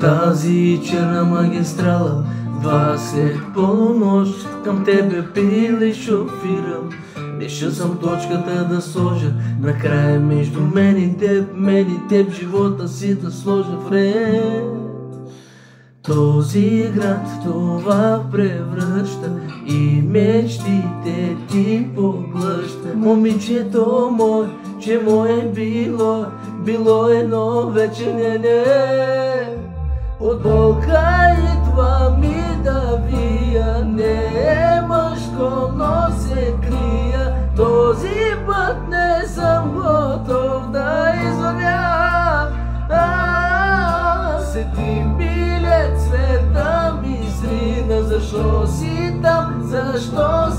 тази черна магистрала Два след полунощ към тебе пили шофирам Решил съм точката да сложа Накрая между мен и теб, мен и теб Живота си да сложа в ред този град това превръща и мечтите ти поглъща. Момичето мое, че мое било, било едно вече не не. От болка идва ми да вия, не е мъжко, но се крия. Този път не съм готов да извървя. Сети билет, света ми срина, защо си там, защо